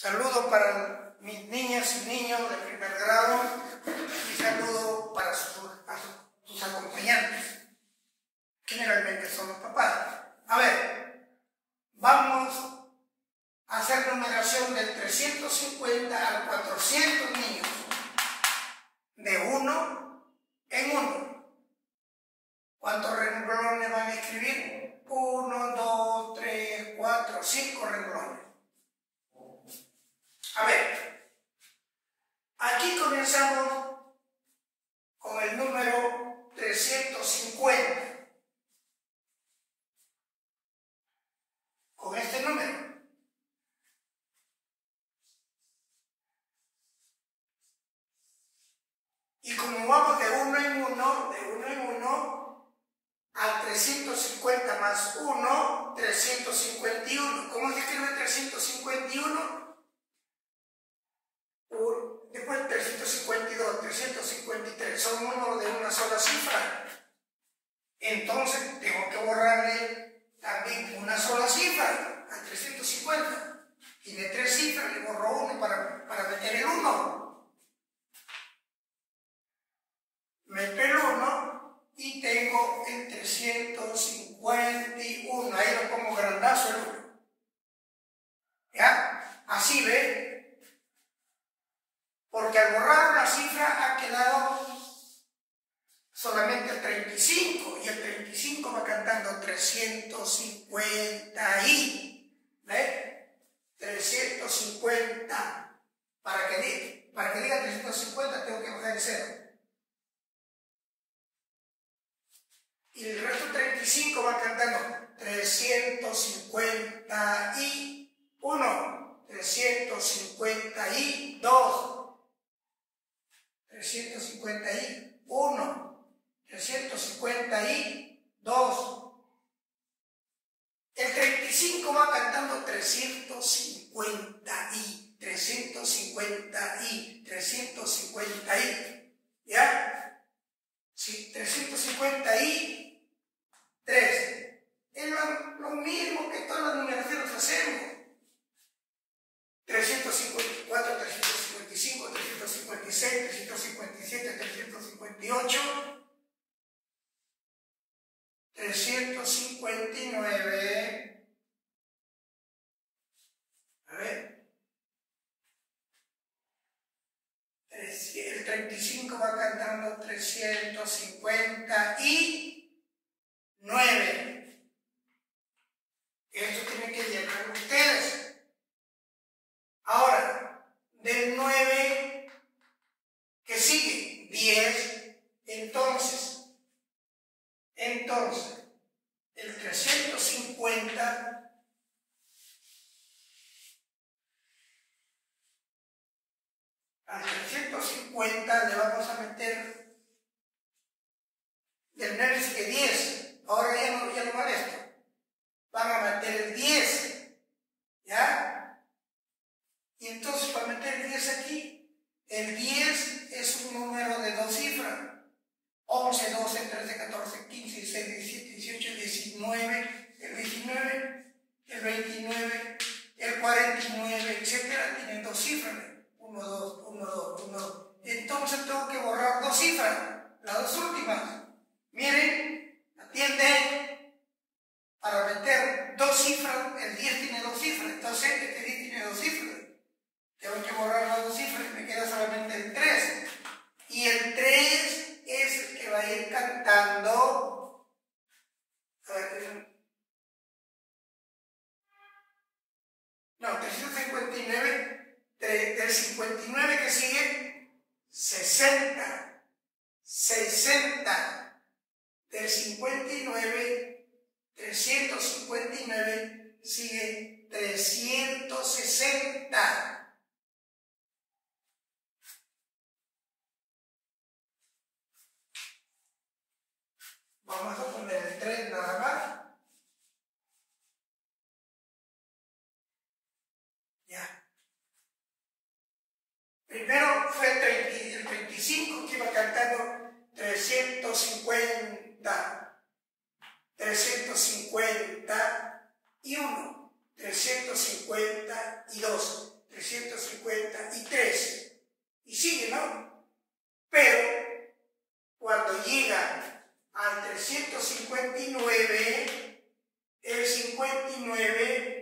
Saludo para mis niñas y niños de primer grado y saludo para sus acompañantes. Generalmente son los papás. A ver, vamos a hacer numeración del 350 al 400 niños. De uno en uno. ¿Cuántos renglones van a escribir? Uno, dos, tres, cuatro, cinco renglones. A ver, aquí comenzamos con el número 350. Con este número. Y como vamos de uno en uno, de uno en uno, al 350 más 1, 351. ¿Cómo se escribe 351? Después 352, 353, son números de una sola cifra. Entonces tengo que borrarle también una sola cifra a 350. Y de tres cifras le borro uno para, para meter el 1. Meto el 1 y tengo el 351. Ahí lo pongo grandazo el 1. ¿Ya? Así ve porque al borrar una cifra ha quedado solamente el 35 y el 35 va cantando 350 y, ¿ve? 350. Para que, diga, para que diga 350 tengo que bajar el 0. Y el resto 35 va cantando 351, 352, 351, 352. El 35 va cantando 350 y, 350 y, 350 y. ¿Ya? Sí, 350 y 3. Es lo, mismo que todas las numeraciones hacemos. 354, 355, 356, 357, 358, 359. A ver. El 35 va cantando 359. Esto tiene que llegar ustedes. Ahora, del 9 que sigue, 10, entonces, entonces, el 350 al 350 le vamos a meter del 9 sigue 10. Ahora ya no, ya no vale esto. Van a meter el 10. ¿Ya? Y entonces para meter 10 aquí, el 10 es un número de dos cifras. 11, 12, 13, 14, 15, 16, 17, 18, 19, el 19, el 29, el 49, etcétera, tienen dos cifras. 1, 2, 1, 2, 1, 2. Entonces tengo que borrar dos cifras, las dos últimas. Miren, atiende, para meter dos cifras, el 10 tiene dos cifras, entonces este 10 tiene dos cifras. Tengo que borrar las dos cifras y me queda solamente el 3. Y el 3 es el que va a ir cantando. A ver, no, 359, del 59 que sigue, 60, 60, del 59, 359, sigue 360. vamos a poner el 3 nada más. Ya. Primero fue el 35 que iba cantando 350, 351, 352, 353. Y sigue, ¿no? Pero cuando llega al trecientos cincuenta y nueve, el cincuenta y nueve.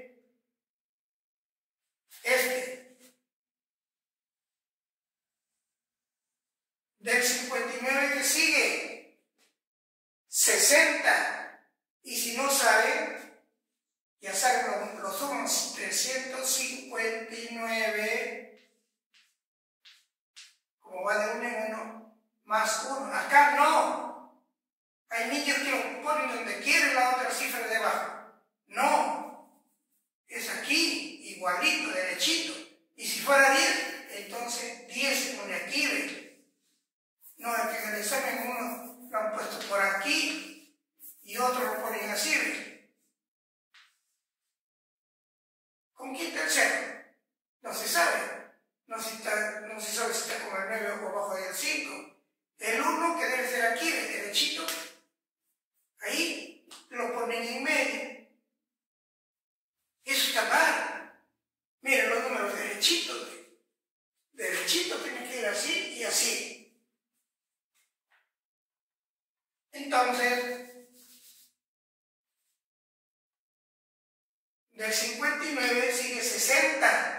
Entonces, del 59 sigue 60.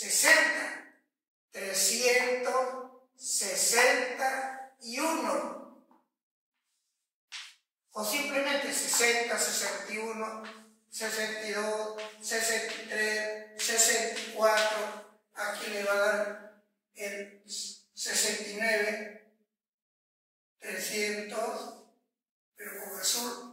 60, 361 o simplemente 60, 61, 62, 63, 64, aquí le va a dar el 69, 300, pero con azul.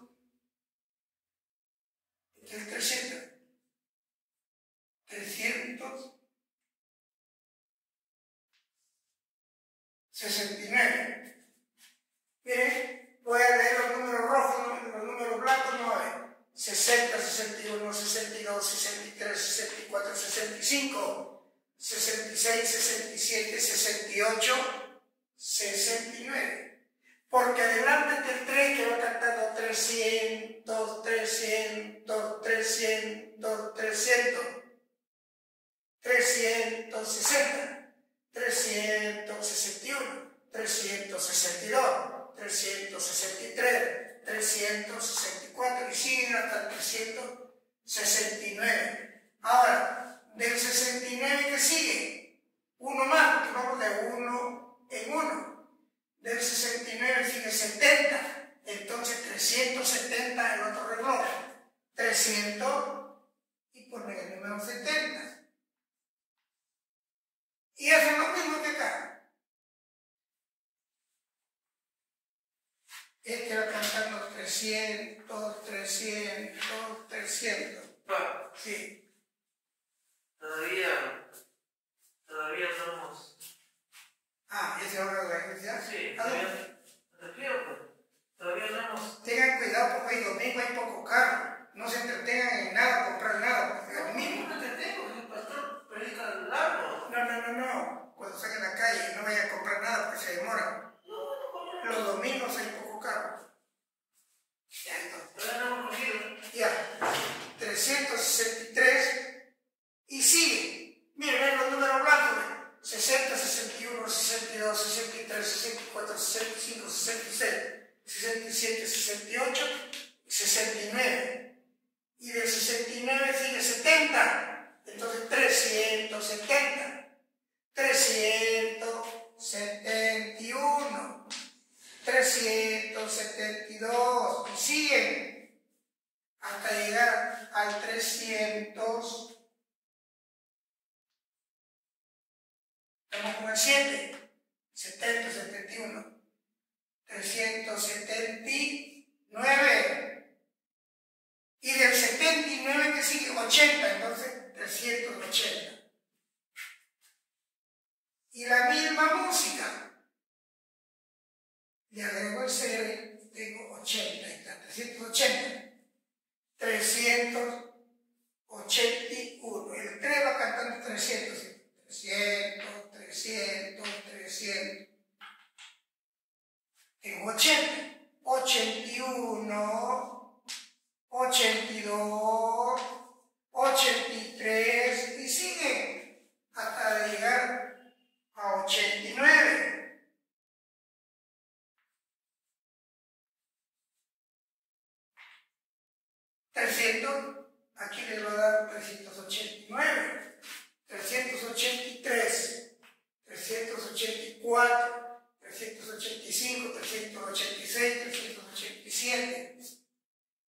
300, aquí les va a dar 389, 383, 384, 385, 386, 387,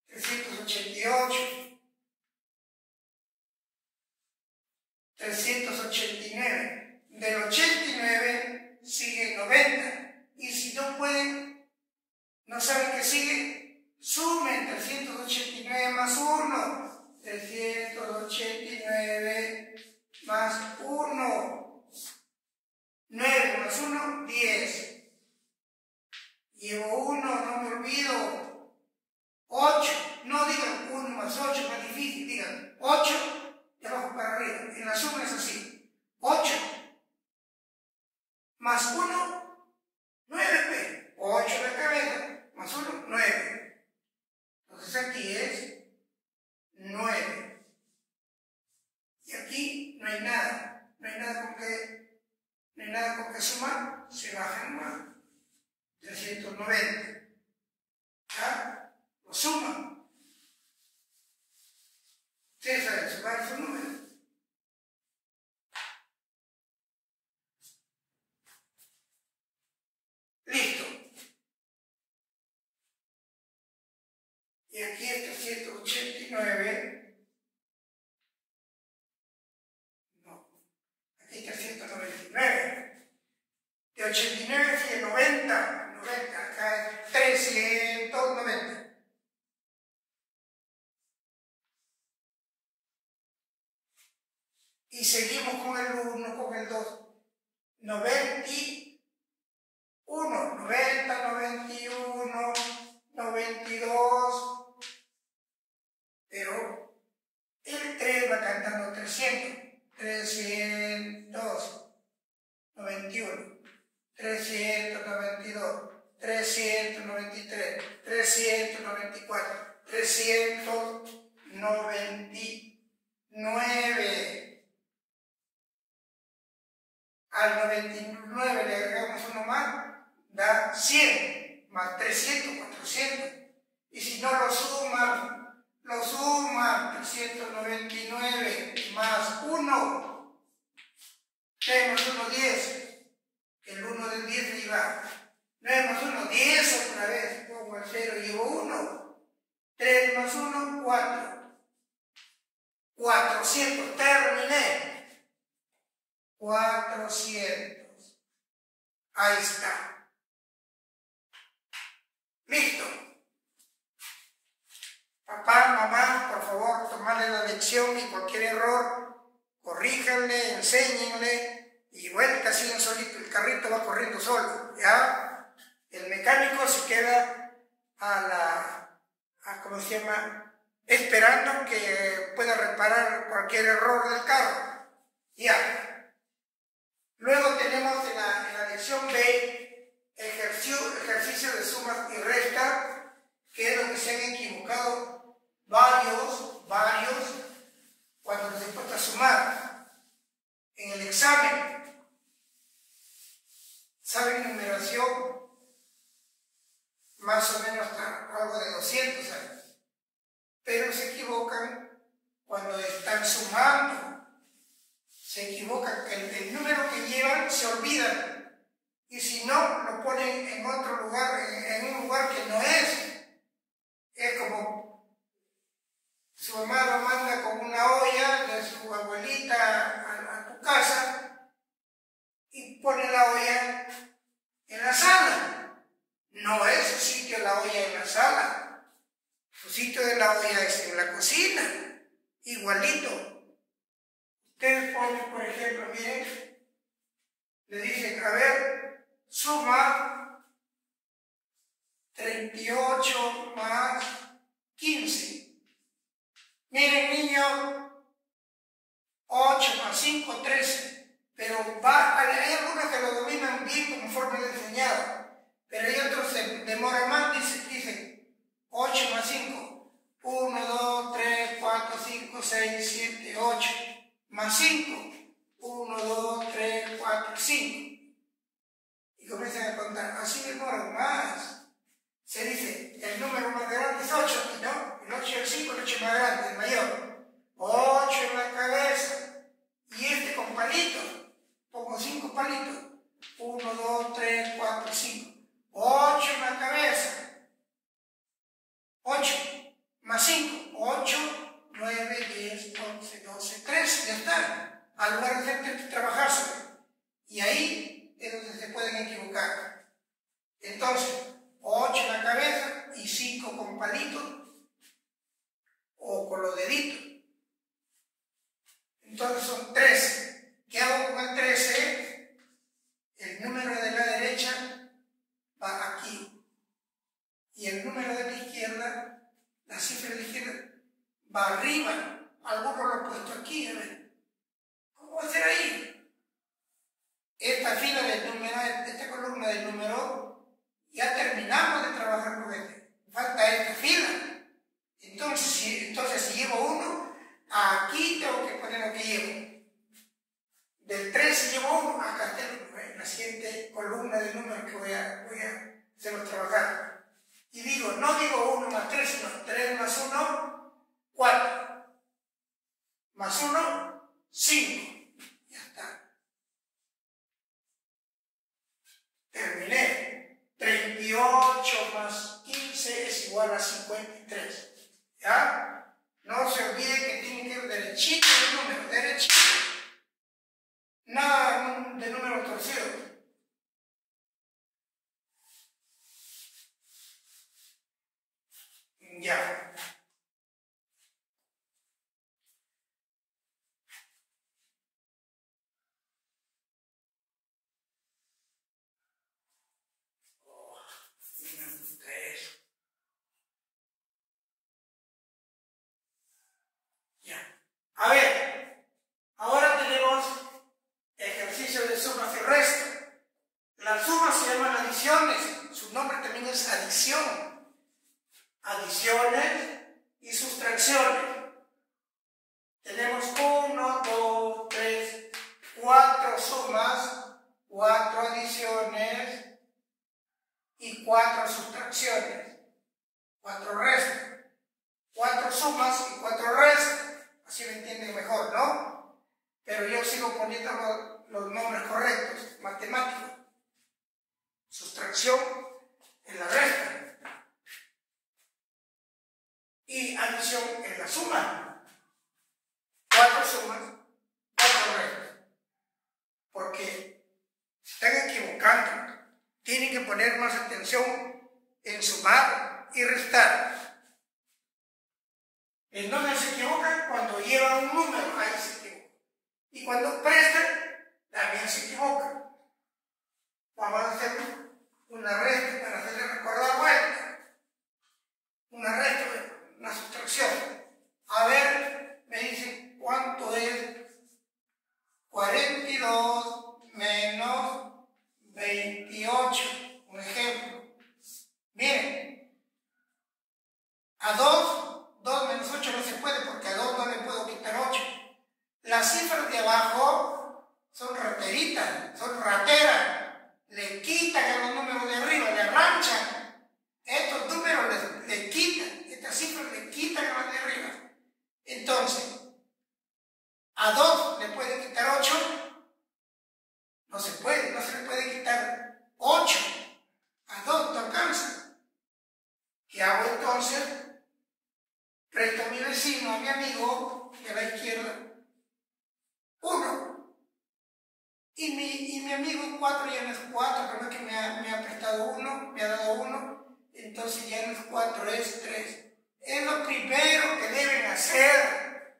388, 789 enséñenle y vuelta así en solito, el carrito va corriendo solo, ¿ya? El mecánico se queda a la, a, ¿cómo se llama? Esperando que pueda reparar cualquier error del carro, ya. Luego tenemos en la, en la lección B ejercicio, ejercicio de sumas y resta, que es lo que se han equivocado varios, varios, cuando se puesta a sumar. En el examen, saben numeración, más o menos hasta algo de 200 años, pero se equivocan cuando están sumando, se equivocan, el, número que llevan se olvidan, y si no, lo ponen en otro lugar, en, un lugar que no es. Es como su mamá lo manda con una olla de su abuelita casa y pone la olla en la sala. No es su sitio la olla en la sala. Su sitio de la olla es en la cocina. Igualito. Ustedes ponen, por ejemplo, miren, le dicen, a ver, suma 38 más 15. Miren, niño, 8 más 5, 13. Pero va, hay algunos que lo dominan bien conforme he enseñado. Pero hay otros que demoran más, dicen, dicen 8 más 5. 1, 2, 3, 4, 5, 6, 7, 8. Más 5. 1, 2, 3, 4, 5. Y comienzan a contar. Así demoran más. Se dice, el número más grande es 8, ¿no? El 8 y el 5, el 8 más grande, el mayor. 8 en la cabeza. Y este con palitos. Pongo 5 palitos. 1, 2, 3, 4, 5. 8 en la cabeza. 8 más 5. 8, 9, 10, 11, 12, 13. Ya está. Al lugar de hacer trabajarse. Y ahí es donde se pueden equivocar. Entonces, 8 en la cabeza y 5 con palitos o con los deditos. Entonces son 13. ¿Qué hago con el 13? El número de la derecha va aquí. Y el número de la izquierda, la cifra de la izquierda, va arriba. Algunos lo he puesto aquí, a ver. ¿Cómo va a ser ahí? Esta fila del número, esta columna del número, ya terminamos de trabajar con este. Falta esta fila. Entonces si, entonces, si llevo uno, aquí tengo que poner lo que llevo. Del 13 llevo uno, acá está la siguiente columna del número que voy a, voy a hacerlo trabajar. Y digo, no digo 1 más 3, sino 3 más 1, 4. Más 1, 5. están equivocando. Tienen que poner más atención en sumar y restar. En donde se equivocan cuando llevan un número, ahí se equivocan. Y cuando prestan, también se equivocan. Vamos a hacer una resta para hacerle recordar vuelta. Una resta, una sustracción. A ver, me dicen cuánto es 42 menos 28. Un ejemplo. Miren, a 2, 2 menos 8 no se puede porque a 2 no le puedo quitar 8. Las cifras de abajo son rateritas, son rateras. Le quitan a los números de arriba, le arranchan. Estos números le, le quitan, estas cifras le quitan a los de arriba. Entonces, a 2 le pueden quitar 8 no se puede, no se le puede quitar ocho. ¿A dónde alcanza? ¿Qué hago entonces? Presto mi vecino, a mi amigo de la izquierda, uno. Y mi, y mi amigo cuatro ya no es cuatro, pero es que me ha, me ha prestado uno, me ha dado uno, entonces ya no es cuatro, es tres. Es lo primero que deben hacer.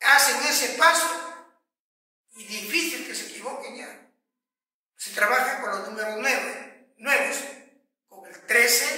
Hacen ese paso y difícil equivoquen ya. Se trabaja con los números nuevos, con el 13,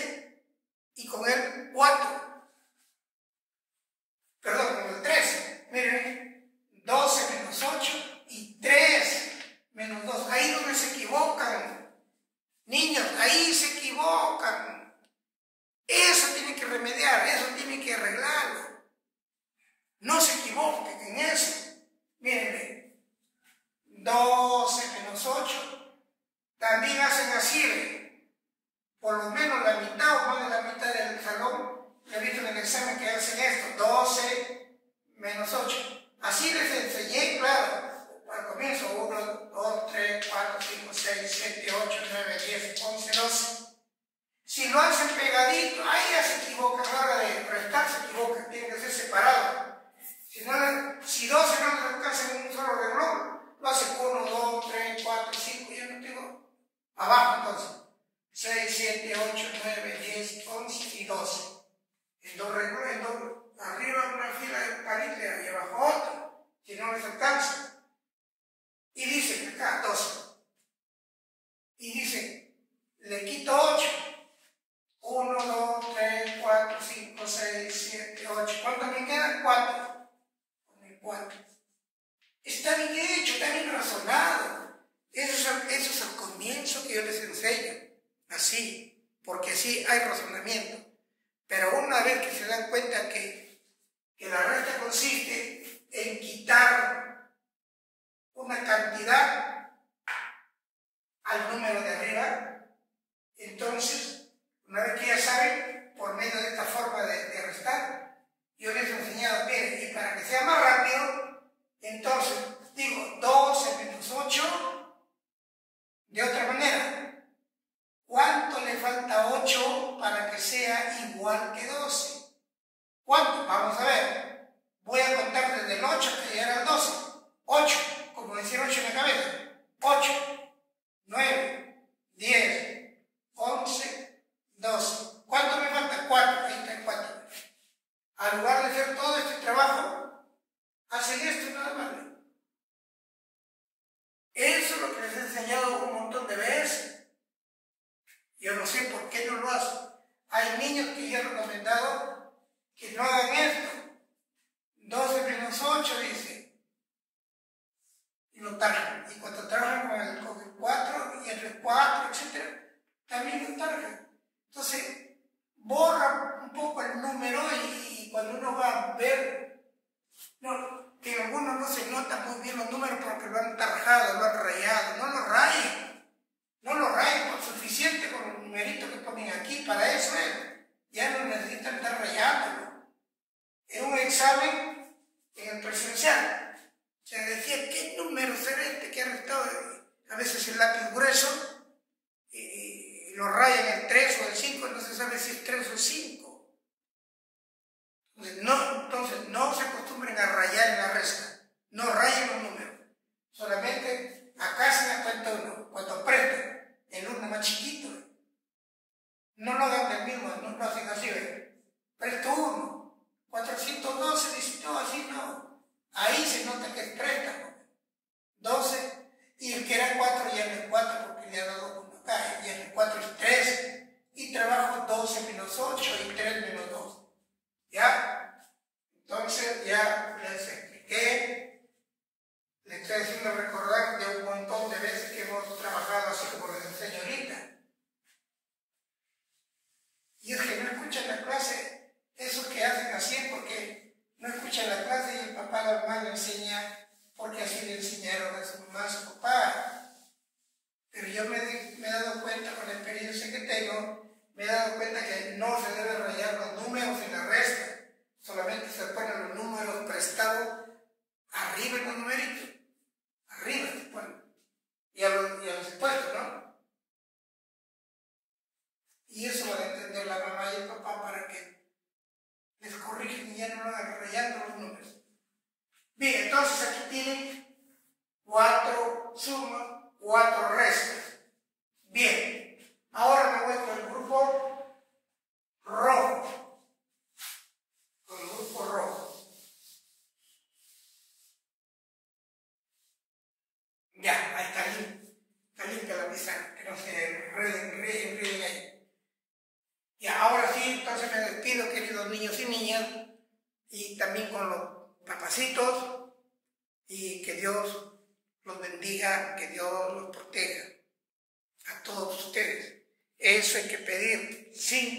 configuration.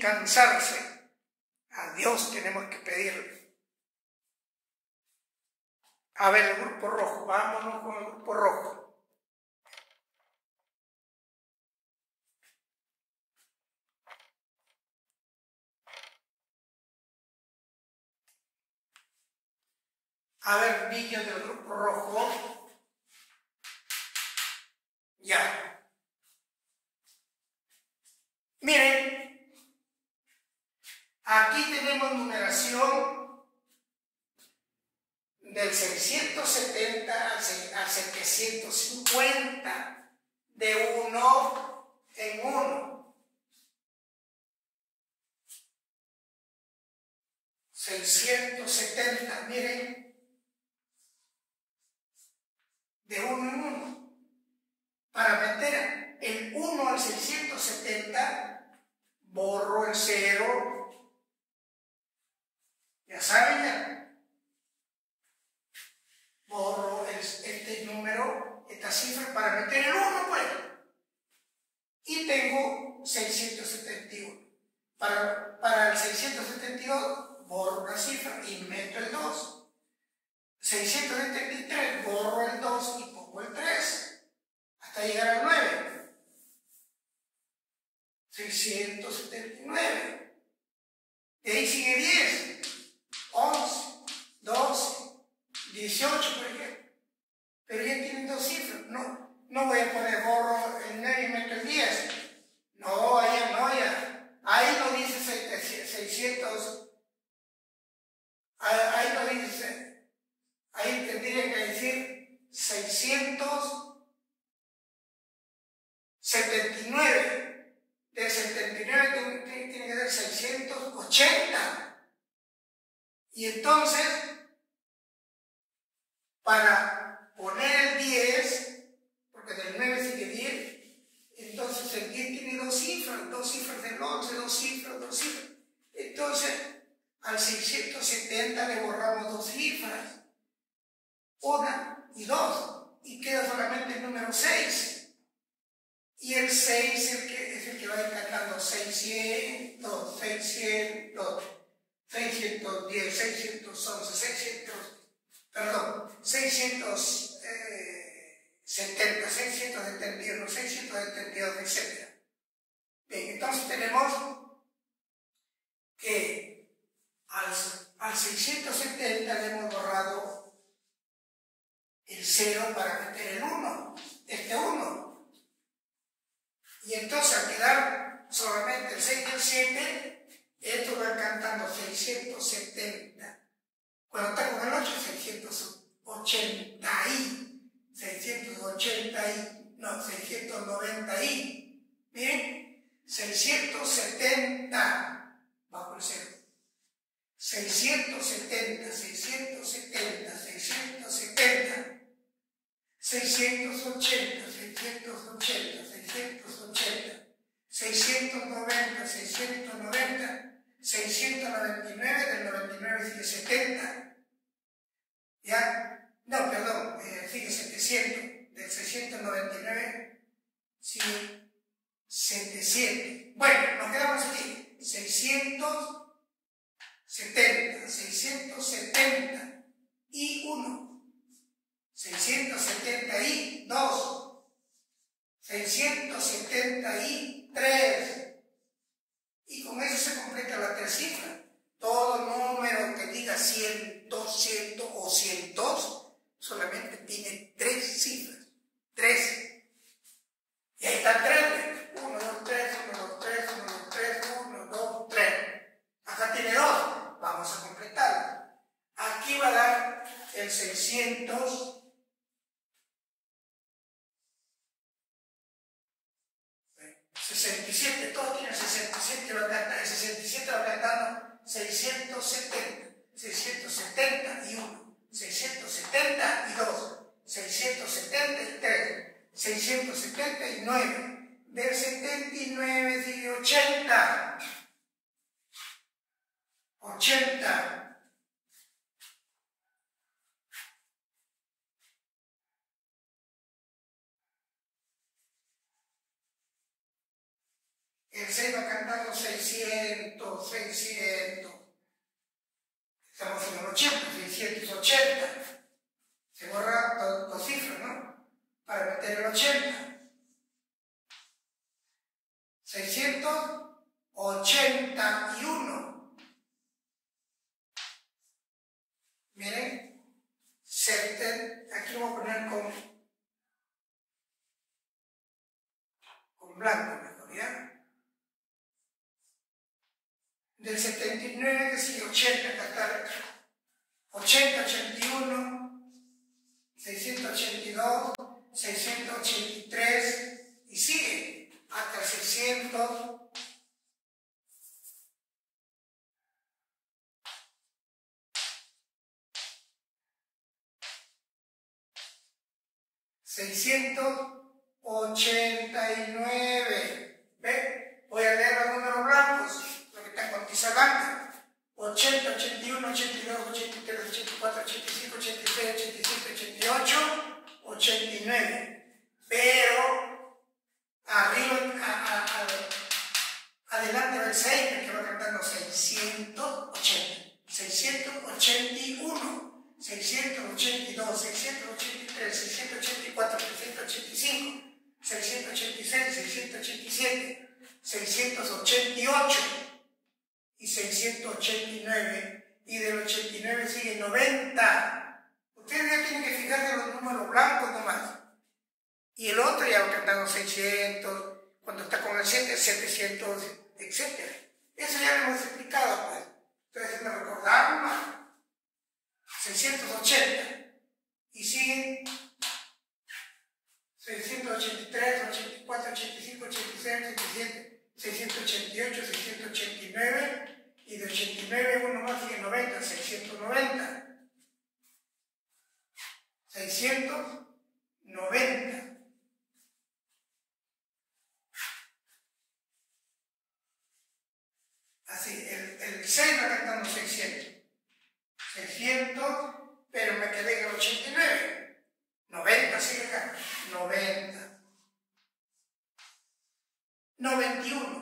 cansarse. A Dios tenemos que pedirle. A ver, el grupo rojo, vámonos con el grupo rojo. A ver, niños del grupo rojo. Ya. Miren, Aquí tenemos numeración del 670 al 750 de uno en uno. 670, miren, de uno en uno. Para meter el 1 al 670, borro el 0, ¿Qué hace ella? 600. ¿67? todos tienen 67, va el 67 va cantando 670, 671, 672, 673, 679, del 79 sigue 80. 80. El 6 va cantando 600, 600. Estamos en el 80, 680. Se borra dos, cifras, ¿no? Para meter el 80. 681. Miren, aquí lo voy a poner con, con blanco mejor, ¿ya? Del 79 que sigue 80, acá está 80, 81, 682, 683 y sigue hasta el 600. 689. ¿Ve? Voy a leer los números blancos, blanca. 80, 81, 82, 83, 84, 85, 86, 87, 88, 89. Pero arriba, a, a, adelante del 6, que va cantando 680, 681. 682, 683, 684, 685, 686, 687, 688 y 689 y del 89 sigue 90. Ustedes ya tienen que fijarse los números blancos nomás. Y el otro ya va cantando 600, cuando está con el 7, 700, etc. Eso ya lo hemos explicado, pues. Entonces, me recordaron más. 680 y siguen 683, 84, 85, 86, 87, 688, 689 y de 89 uno más sigue 90, 690. 690. Así, el, el 6 va cantando 600. 600, pero me quedé en el 89. 90 sigue acá. 90. 91.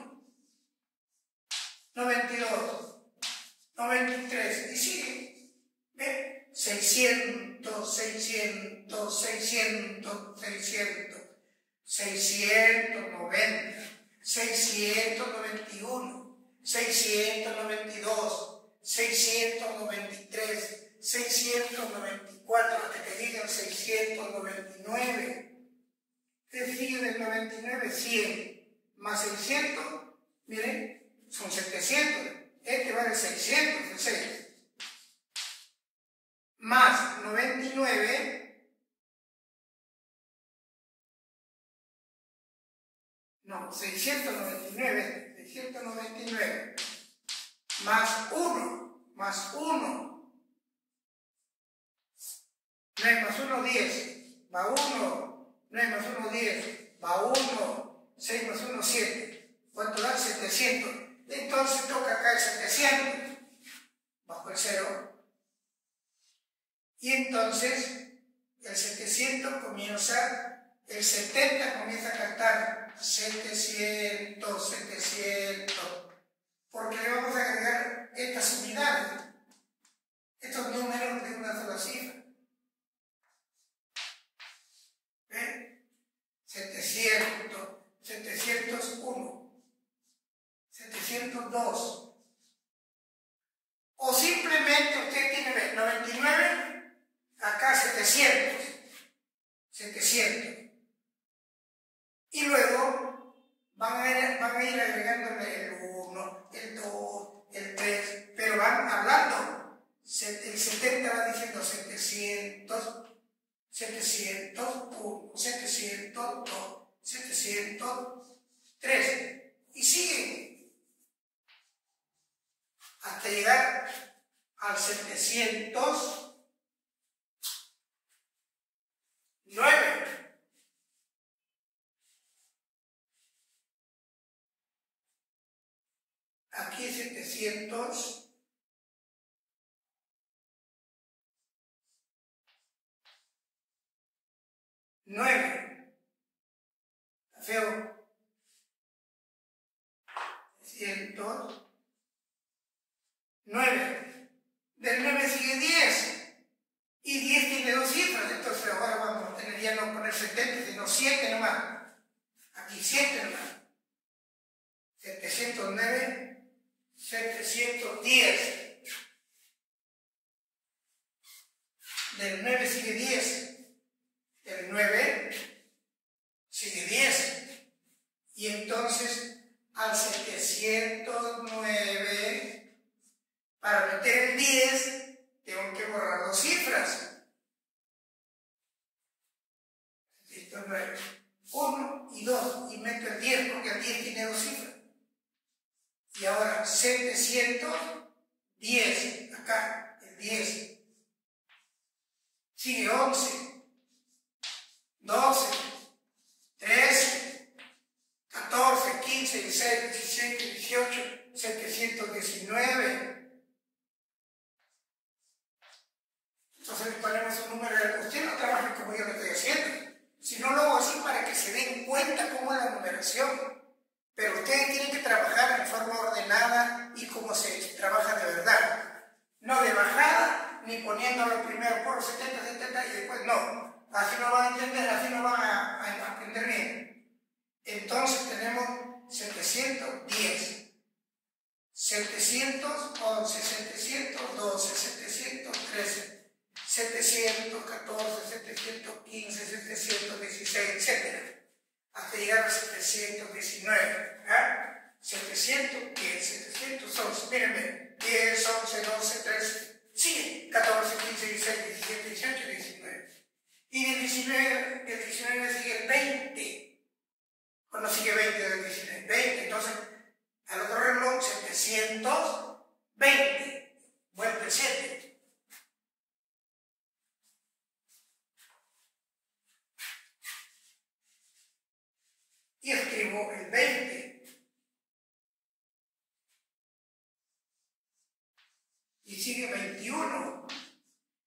Y sigue 21,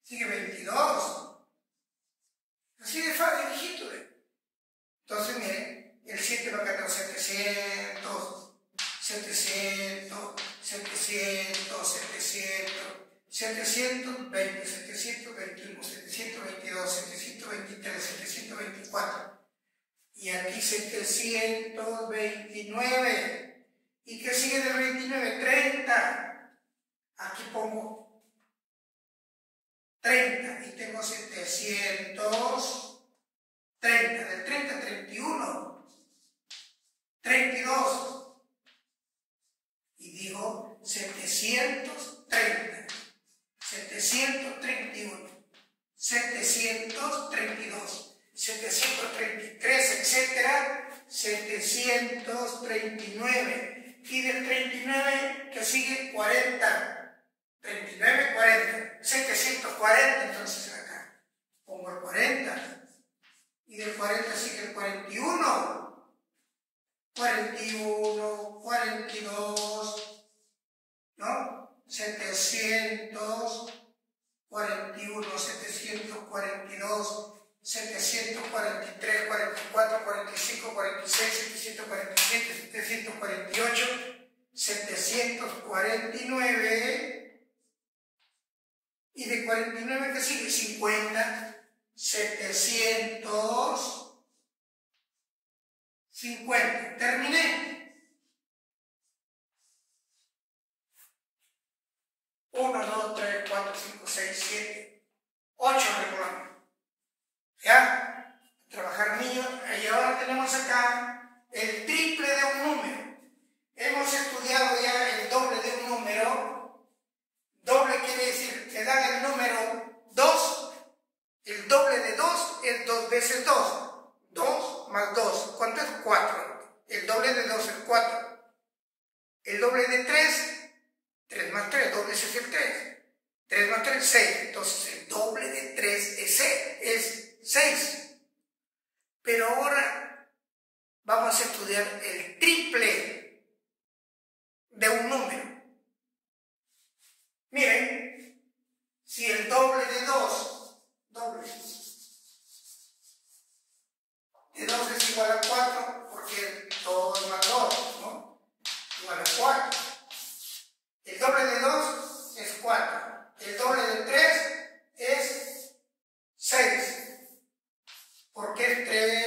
sigue 22. 750, 750. Terminé. 1, 2, 3, 4, 5, 6, 7, 8 renglones. ¿Ya? Trabajar niños. Y ahora tenemos acá el triple de un número. Hemos estudiado ya el doble de un número. Doble quiere decir, te dan el número 2, el doble de 2 es 2 veces 2. 2 más 2, ¿cuánto es 4? El doble de 2 es 4. El doble de 3, 3 más 3, 2 veces el 3. 3 más 3, es 6. Entonces el doble de 3 es Es 6. Pero ahora vamos a estudiar el triple de un número. Miren, si el doble de 2, doble. De 2 es igual a 4, porque todo es más 2, ¿no? Igual a 4. El doble de 2 es 4. El doble de 3 es 6. Porque es 3.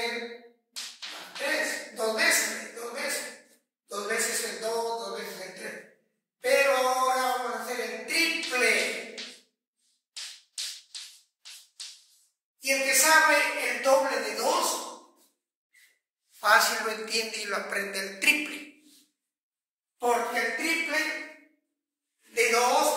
fácil lo entiende y lo aprende el triple. Porque el triple de dos.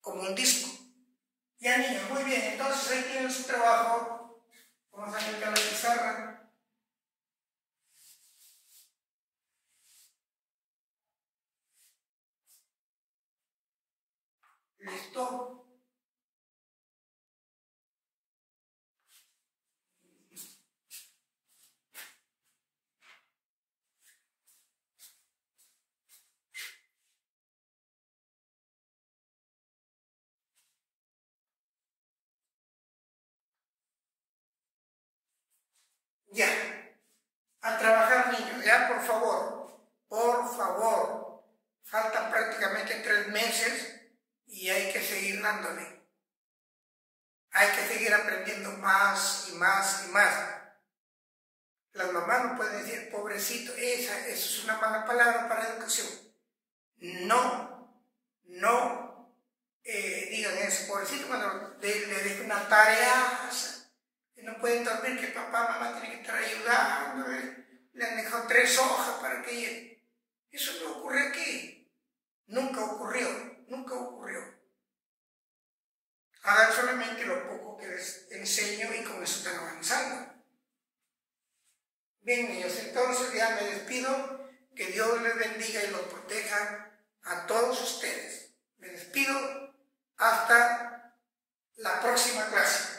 como un disco. Ya niño, muy bien, entonces ahí tienen su trabajo. Vamos a acercar la pizarra. Listo. Ya. A trabajar, niños. Ya, por favor. Por favor. Faltan prácticamente tres meses y hay que seguir dándole. Hay que seguir aprendiendo más y más y más. Las mamás no pueden decir, pobrecito, esa, eso es una mala palabra para educación. No, no eh, digan eso, pobrecito, cuando le, le dejo una tarea no pueden dormir, que papá, mamá tienen que estar ayudando le han dejado tres hojas para que. Eso no ocurre aquí. Nunca ocurrió, nunca ocurrió. Hagan solamente lo poco que les enseño y con eso están avanzando. Bien, niños, entonces ya me despido. Que Dios les bendiga y los proteja a todos ustedes. Me despido. Hasta la próxima clase.